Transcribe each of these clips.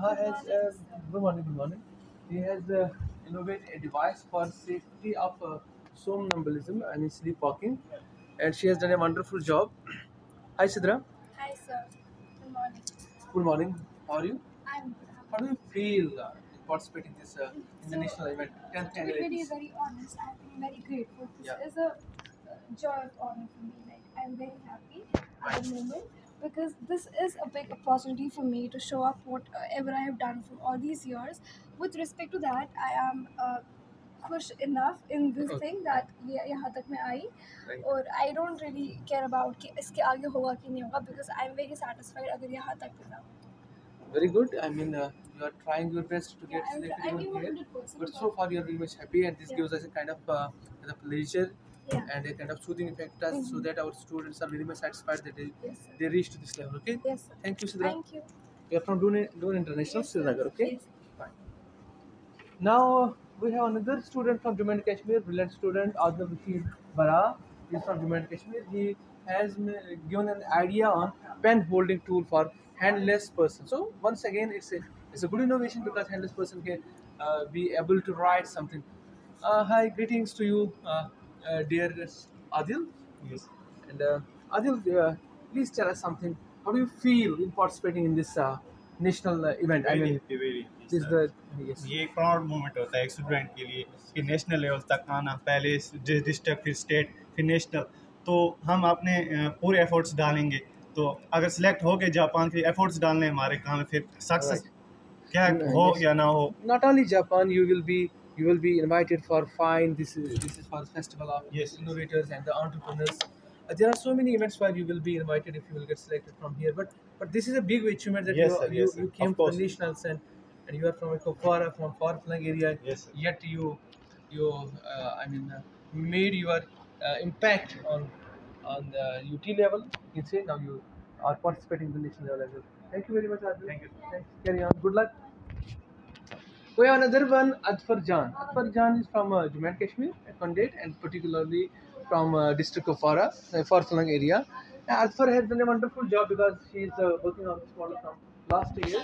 Has, uh, good morning, good morning. He has uh, innovated a device for safety of uh, somnambulism and sleepwalking, and she has done a wonderful job. Hi, Sidra. Hi, sir. Good morning. Good morning. How are you? I'm How do you feel uh, participating in this uh, international event, 10th to be very, very honest, I'm very grateful. This Yeah. is a uh, joy of honor for me. Like, I'm very happy at the moment because this is a big opportunity for me to show up whatever I have done for all these years. With respect to that, I am uh, खुश enough in this Okay. thing that ये यहाँ तक मैं आई Right. और I don't really care about कि इसके आगे होगा कि नहीं होगा because I'm very satisfied अगर यहाँ तक मिला Very good. I mean, uh, you are trying your best to get Yeah, I'm, selected I'm over here. 100% But so far, you are very much happy, and this Yeah. gives us a kind of uh, kind of pleasure yeah and a kind of soothing effect, us, so Mhm. that our students are very much satisfied that they, yes they reach to this level. Okay. yes sir. Thank you, Sidra. Thank you. We are from Dune, Dune International, Yes. Srinagar. Okay. Yes. Fine. Now we have another student from Jammu and Kashmir, brilliant student, Adil Rashid Bara. He is from Jammu and Kashmir. He has given an idea on pen holding tool for handless person. So once again, it's a it's a good innovation because handless person can uh, be able to write something. Uh, hi, greetings to you, uh, dear Adil. Yes. And uh, Adil, uh, please tell us something. How do you feel in participating in this uh, national uh, event? I mean, happy, very happy, this is the yes. ये एक proud moment होता है एक student के लिए कि national level तक आना पहले डिस्ट्रिक्ट फिर स्टेट फिर नेशनल तो हम अपने पूरे एफर्ट्स डालेंगे तो अगर सिलेक्ट हो गए जापान के एफर्ट्स डालने हमारे काम में फिर सक्सेस क्या Mm, हो. या ना हो not only Japan, you will be you will be invited for fine. This is this is for the festival of Yes. innovators and the entrepreneurs. Uh, there are so many events where you will be invited if you will get selected from here. But but this is a big achievement that Yes, you, sir, you, yes, you came Of to course. the nationals and, and you are from a Kopara from far flung area. Yes. Yet you you uh, I mean uh, made your uh, impact on on the UT level. You can say now you are participating in the national level as well. Thank you very much, Adil. Thank you. Thanks. Carry on. Good luck. We have another one, Adfar Jan. Adfar Jan is from uh, Jammu and Kashmir, Pandit, and particularly from uh, district of Farah, uh, Farfalang area. And Adfar has done a wonderful job because she is uh, working on this model from last year,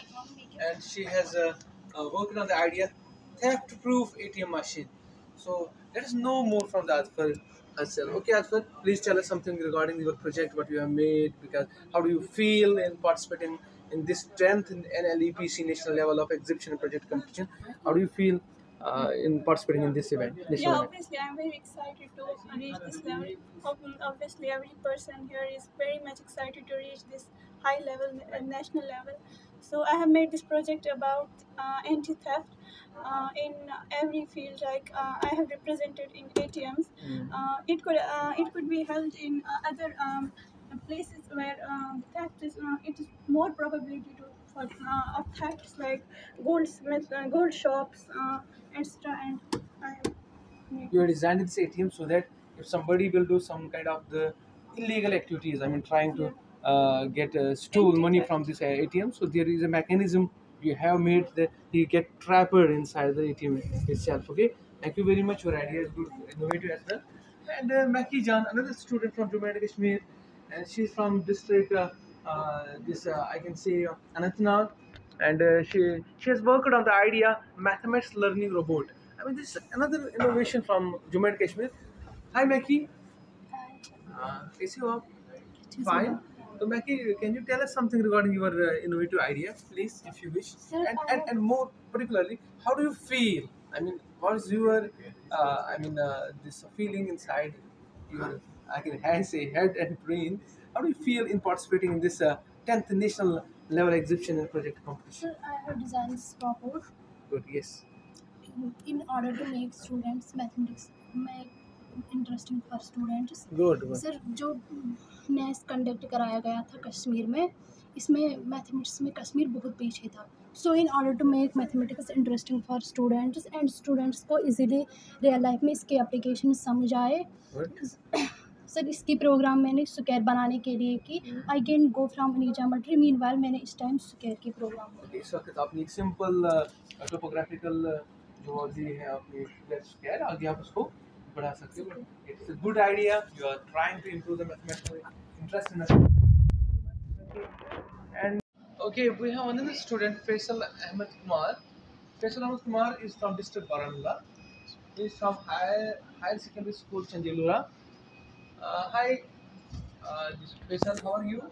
and she has uh, uh, worked on the idea theft-proof ATM machine. So let us know more from the Adfar herself. Okay, Adfar, please tell us something regarding your project, what you have made, because how do you feel in participating in this 10th NLEPC national level of exhibition and project competition? How do you feel uh, in participating in this event? national Yeah, event? obviously, I'm very excited to reach this level. Ob- Obviously, every person here is very much excited to reach this high level, uh, national level. So, I have made this project about uh, anti theft uh, in every field. Like, uh, I have represented in ATMs. Mm. Uh, it could uh, it could be held in uh, other um, places where um, theft is uh, it is more probability to for uh, of thefts like goldsmith uh, gold shops uh, etc. And I have you are designing this ATM so that if somebody will do some kind of the illegal activities, I mean trying to uh, get uh, stool money from this ATM, so there is a mechanism you have made that he get trapped inside the ATM itself. Okay, thank you very much. Your idea is good, innovative as well. And uh, Maki Jan, another student from Jammu and Kashmir, and she's from district. Uh, uh, this uh, I can say uh, Anantnag, and uh, she she has worked on the idea mathematics learning robot. I mean, this is another innovation from Jammu and Kashmir. Hi, Maki. Uh, कैसे हो आप? Fine. So, Maki, can you tell us something regarding your uh, innovative idea, please, if you wish? Sir, and, I and, and more particularly, how do you feel? I mean, what is your, uh, I mean, uh, this feeling inside your, I can say, head and brain? How do you feel in participating in this uh, 10th national level exhibition and project competition? Sir, I have designed this robot Good, yes. in, order to make students mathematics make interesting for students. Good, good. Sir जो नेस conduct कराया गया था कश्मीर में इसमें mathematics में कश्मीर बहुत पीछे था so in order to make mathematics interesting for students and students को इजीली रियल लाइफ में इसके एप्लीकेशन समझ आए. सर इसकी प्रोग्राम मैंने सुकेर बनाने के लिए की आई कैन गो फ्रॉम हनीजा मटरी मीन मैंने इस टाइम सुकेर की प्रोग्राम इस वक्त आपने एक सिंपल टोपोग्राफिकल जो है आपने लेट्स आगे आप उसको बढ़ा सकते हो it's a good idea you are trying to improve the mathematics interest in and Okay, we have another student, Faisal Ahmed Kumar. Faisal Ahmed Kumar is from district Baramulla. He is from higher, higher secondary school Chanjelura. Uh, hi, uh, this Faisal, how are you?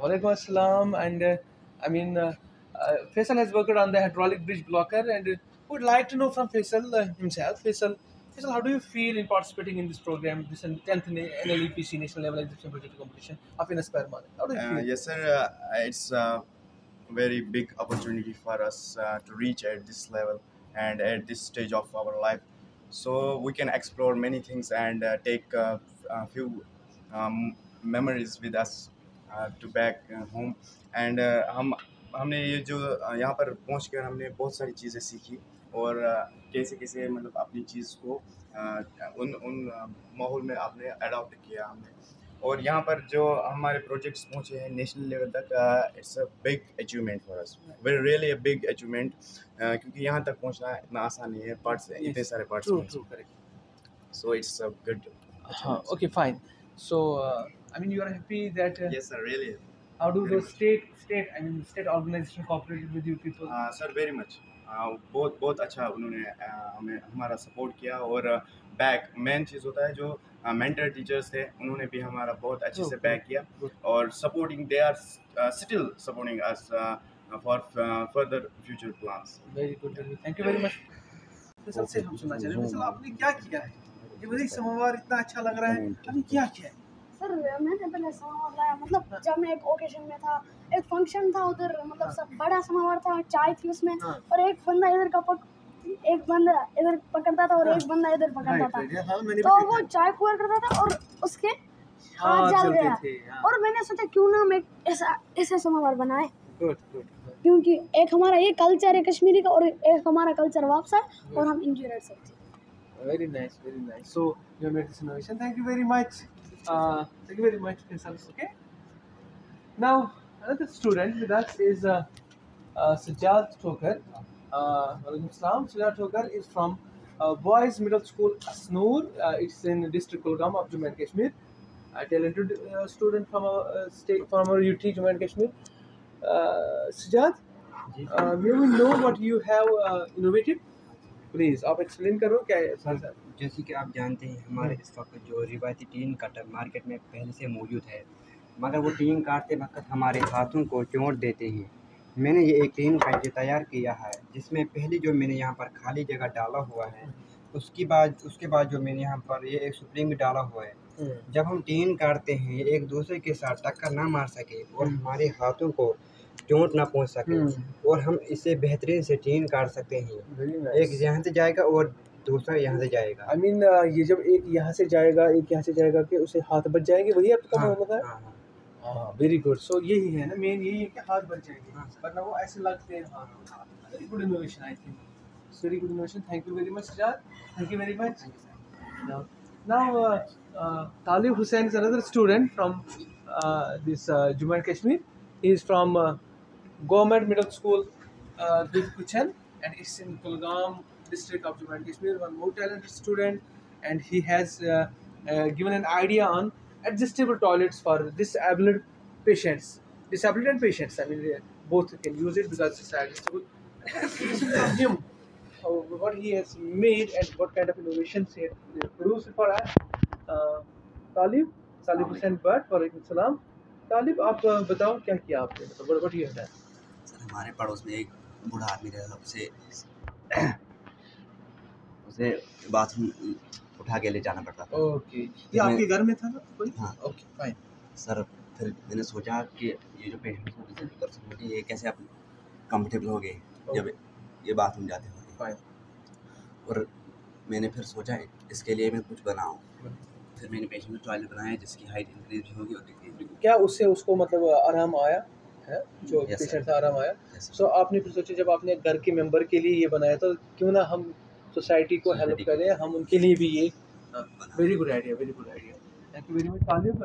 Walaikum Assalam. And uh, I mean, uh, uh, Faisal has worked on the hydraulic bridge blocker and uh, would like to know from Faisal uh, himself. Faisal, Faisal, how do you feel in participating in this program, this 10th NLEPC National Level Exhibition Project Competition of Inspire Malik? How do you Uh, feel? yes, sir. Uh, it's a very big opportunity for us uh, to reach at this level and at this stage of our life. So we can explore many things and uh, take uh, a few um, memories with us uh, to back uh, home. And uh, हम हमने ये जो uh, यहाँ पर पहुँच कर हमने बहुत सारी चीज़ें सीखी और uh, कैसे कैसे मतलब अपनी चीज़ को uh, उन उन uh, माहौल में आपने अडॉप्ट किया हमने और यहाँ पर जो हमारे प्रोजेक्ट्स पहुँचे हैं नेशनल लेवल तक it's a big achievement for us very really a big achievement क्योंकि यहाँ तक पहुँचना इतना आसान नहीं है पार्ट्स yes. इतने सारे parts so it's a good Uh, fine. So, uh, I mean, you are happy that uh, yes sir really how do very the state, state, I mean, state organization cooperated with you people? Sir very much बहुत बहुत अच्छा उन्होंने uh, हमें हमारा support किया और back main चीज़ होता है जो मेंटर टीचर्स थे उन्होंने भी हमारा बहुत अच्छे से बैक किया और supporting they are still supporting us for further future plans good, very good. Thank you very much. से हम सुनना चाहते हैं फैसल आपने क्या किया है? ये बड़ी समवार इतना अच्छा लग रहा है। आपने क्या किया है? सर मैंने पहले समावर लाया मतलब जब मैं एक ओकेशन में था एक फ़ंक्शन था उधर मतलब सब बड़ा समावर था चाय थी उसमें हाँ। और एक बंदा इधर का पक एक बंदा इधर पकड़ता था और हाँ। एक बंदा इधर पकड़ता था right, हाँ तो वो चाय पुअर करता था और उसके हाथ हाँ जल गया हाँ और मैंने सोचा क्यों ना हम एक ऐसा ऐसे समावर बनाए क्योंकि एक हमारा ये कल्चर है कश्मीरी का और एक हमारा कल्चर वापस है और हम इंजॉय कर सकते हैं Very nice, very nice. So you made this innovation. Thank you very much. Uh, thank you very much, Faisal. Okay. Now another student with us is uh, uh, Sajjad Tokar. Uh, Walaikum Salam. Is from uh, Boys Middle School Asnoor. Uh, it's in district Kulgam of Jammu and Kashmir. A talented uh, student from our uh, state, from our UT Jammu and Kashmir. Uh, Sajjad, uh, may we know what you have uh, innovated? Please, आप explain करो क्या है sir sir जैसे कि आप जानते हैं हमारे इस वक्त जो रिवायती टीन कटर मार्केट में पहले से मौजूद है मगर वो टीन काटते वक्त हमारे हाथों को चोट देते हैं मैंने ये एक टीन पंच तैयार किया है जिसमें पहली जो मैंने यहाँ पर खाली जगह डाला हुआ है उसकी बाद उसके बाद जो मैंने यहाँ पर ये एक स्प्रिंग डाला हुआ है। जब हम टीन काटते हैं एक दूसरे के साथ टक्कर ना मार सके और हमारे हाथों को चोट ना पहुँच सके और हम इसे बेहतरीन से टीन काट सकते हैं। एक यहाँ से जाएगा और दूसरा यहाँ से जाएगा। आई मीन ये जब एक यहाँ से जाएगा एक यहाँ से जाएगा कि उसे हाथ बच जाएँगे वही आपका हाँ, मतलब है? हाँ, हाँ। वेरी गुड सो यही है ना मेन यही है कि हाथ बन जाएँगे। वरना वो ऐसे लगते हैं। Very good innovation I think very good innovation thank you very much sir thank you very much now Talib Hussain is another student from this Jammu and Kashmir he is from government middle school Dil Kuchan and it's in Kulgam district of Jammu and Kashmir one more talented student and he has given an idea on adjustable toilets for disabled patients disabled and patients I mean uh, both can use it because it's adjustable him what he has made and what kind of innovations he has produced for us. Uh, Talib Talib Hussain Bhat वालेकुम सलाम तालिब आप uh, बताओ क्या किया आपने मतलब what you have done sir हमारे पड़ोस में एक बूढ़ा आदमी रहता था उसे उसे बाथरूम उठा के ले जाना पड़ता था। ओके। ये आपके घर में था ना कोई? हाँ। ओके फाइन सर फिर मैंने सोचा कि ये जो पेशेंट कर सकते ये कैसे आप कंफर्टेबल हो गए जब ये बाथरूम जाते होंगे। और मैंने फिर सोचा इसके लिए मैं कुछ बनाऊँ। फिर मैंने पेशेंट का टॉयलेट बनाया जिसकी हाइट इंक्रीज भी होगी और डिक्रीज भी क्या उससे उसको मतलब आराम आया? है? जो पेशेंट था आराम आया? सो आपने फिर सोचा जब आपने घर के मेंबर के लिए ये बनाया तो क्यों ना हम सोसाइटी को हेल्प करें हम उनके लिए भी ये very good idea very good idea thank you very much Talib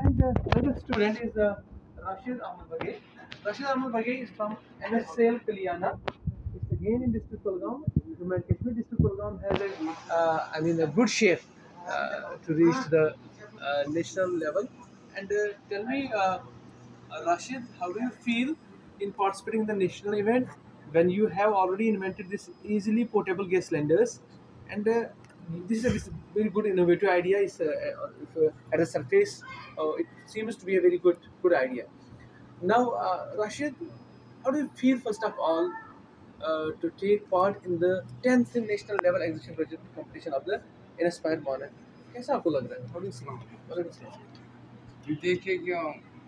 and uh, another student is uh, Rashid Ahmed Bagay. Rashid Ahmed Bagay is from MSL Kalyana. Again in District Kulgam. And Kashmir District Kulgam has a, uh, I mean, a good shape uh, to reach the uh, national level. And uh, tell me, uh, uh, Rashid, how do you feel in participating in the national event when you have already invented this easily portable gas cylinders? And uh, this is a this is a very good innovative idea. It's, uh, uh, if, uh, at a surface, uh, it seems to be a very good good idea. Now, uh, Rashid, how do you feel first of all uh, to take part in the 10th national level exhibition project competition of the Inspired Monarch? कैसा आपको लग रहा है? How do you see? What do you see? देखिए क्यों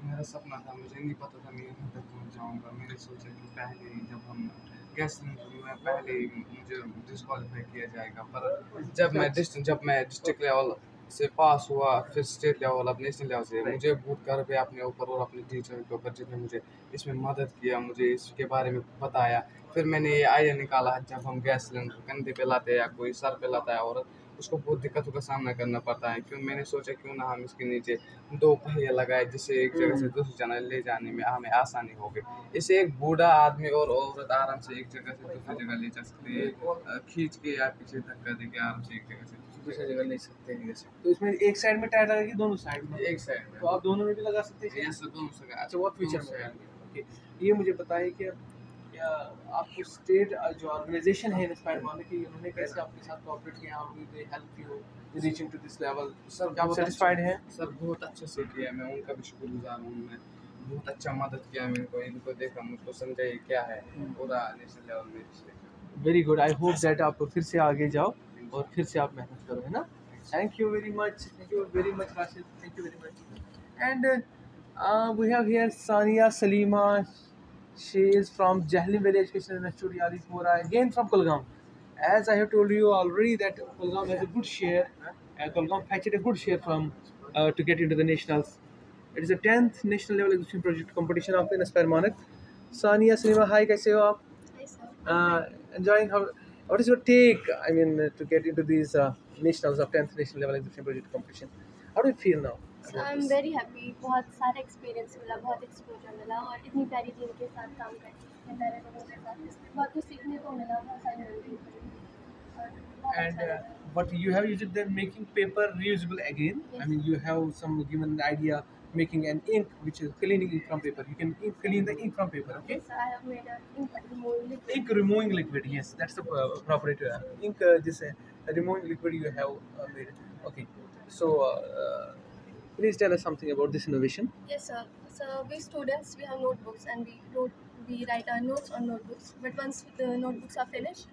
मेरा सपना था मुझे नहीं पता था मैं जाऊँगा। मैंने सोचा कि पहले ही जब हम गैस सिलेंडर में पहले ही मुझे डिस्कालीफाई किया जाएगा। पर जब मैं डिस्ट्रिक्ट जब मैं डिस्ट्रिक्ट लेवल से पास हुआ फिर स्टेट लेवल अब नेशनल लेवल से मुझे बहुत गर्व है अपने ऊपर और अपने टीचर के ऊपर जिसने मुझे इसमें मदद किया मुझे इसके बारे में बताया। फिर मैंने ये आइडिया निकाला जब हम गैस सिलेंडर कंधे पे लाते हैं या कोई सर पे लाता है और उसको बहुत दिक्कतों का सामना करना पड़ता है। क्यों? मैंने सोचा क्यों ना हम इसके नीचे दो पहिए लगाए जिससे एक जगह से दूसरी जगह ले जाने में हमें आसानी होगी इससे एक बूढ़ा आदमी और औरत आराम से एक जगह से दूसरी जगह ले जा सकते हैं। खींच के या पीछे धक्का दे के आराम से एक जगह से दूसरी जगह ले सकते हैं। तो इसमें एक साइड में टायर लगेगी दोनों साइड में? एक साइड में। तो आप दोनों में भी लगा सकते हैं? दोनों अच्छा वो फ्यूचर में ये मुझे बताइए कि आपको स्टेट जो ऑर्गेनाइजेशन है इंस्पायर माने की उन्होंने कैसे आपके साथ कोऑपरेट किया do they help you reaching to this level sir क्या आप सेटिस्फाइड हैं? सर बहुत अच्छे से किया मैं उनका भी शुक्रगुजार हूँ मैं बहुत अच्छा मदद किया मेरे को इनको देखा मुझको समझाइए क्या है पूरा नेशनल लेवल में very good I hope that आप फिर से आगे जाओ और फिर से आप मेहनत करो है ना? Thank you very much thank you very much Rashid thank you very much and we have here Sania Salima she is from Jahlim Valley Education Institute Yalipura again from Kulgam. As I have told you already that Kulgam has a good share uh, Kulgam fetched a good share from uh, to get into the nationals. It is the 10th national level exhibition project competition of Inspire Manak Sania Salima hi kaise ho aap? Hi, sir. uh, enjoying how what is your take i mean uh, to get into these uh, nationals of 10th national level exhibition project competition? How do you feel now So I'm very happy. बहुत सारा experience मिला बहुत exposure मिला और इतनी प्यारी team के साथ काम करके प्यारे लोगों के साथ इसमें बहुत कुछ सीखने को मिला बहुत सारी and अच्छा uh, but you have used them making paper reusable again Yes. i mean you have some given idea making an ink which is cleaning ink from paper you can ink, clean the ink from paper okay So I have made a ink removal liquid. ink removing liquid yes that's the uh, proper uh, ink uh, this uh, removing liquid you have uh, made okay so uh, uh, please tell us something about this innovation Yes, sir. So we students we have notebooks and we wrote we write our notes on notebooks. But once the notebooks are finished,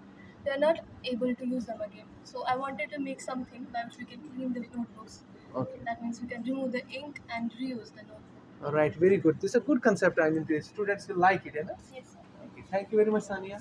we are not able to use them again. So I wanted to make something by which we can clean the notebooks. okay That means we can remove the ink and reuse the notebook. all right very good this is a good concept i mean the students will like it you know? Yes, sir. okay thank you very much sania